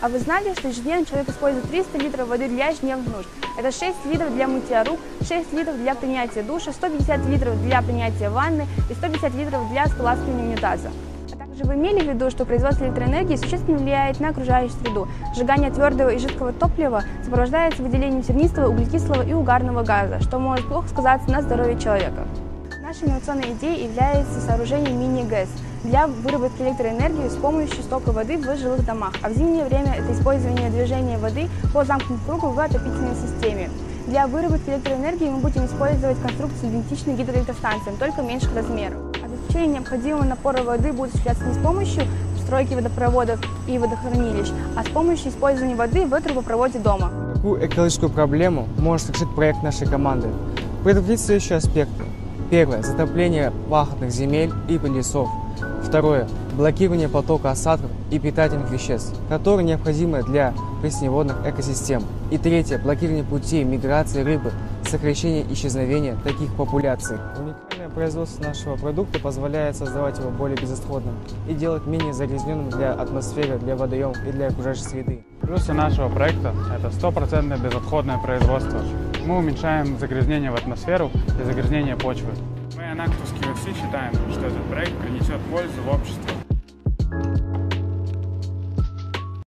А вы знали, что ежедневно человек использует 300 литров воды для ежедневных нужд? Это 6 литров для мытья рук, 6 литров для принятия душа, 150 литров для принятия ванны и 150 литров для споласкивания унитаза. А также вы имели в виду, что производство электроэнергии существенно влияет на окружающую среду. Сжигание твердого и жидкого топлива сопровождается выделением сернистого, углекислого и угарного газа, что может плохо сказаться на здоровье человека. Нашей инновационной идеей является сооружение мини-ГЭС для выработки электроэнергии с помощью стока воды в жилых домах, а в зимнее время это использование движения воды по замкнутому кругу в отопительной системе. Для выработки электроэнергии мы будем использовать конструкцию идентичной гидроэлектростанциям, только меньших размеров. Обеспечение необходимого напора воды будет осуществляться не с помощью стройки водопроводов и водохранилищ, а с помощью использования воды в трубопроводе дома. Какую экологическую проблему может решить проект нашей команды? Предупредить следующие аспекты. Первое. Затопление пахотных земель и лесов. Второе. Блокирование потока осадков и питательных веществ, которые необходимы для пресноводных экосистем. И третье. Блокирование путей миграции рыбы, сокращение исчезновения таких популяций. Уникальное производство нашего продукта позволяет создавать его более безотходным и делать менее загрязненным для атмосферы, для водоемов и для окружающей среды. Плюсы нашего проекта – это стопроцентное безотходное производство. Мы уменьшаем загрязнение в атмосферу и загрязнение почвы. Мы, анактовские ОСИ, считаем, что этот проект принесет пользу в общество.